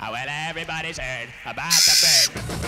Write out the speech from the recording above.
Uh, oh, well, everybody's heard about the bird.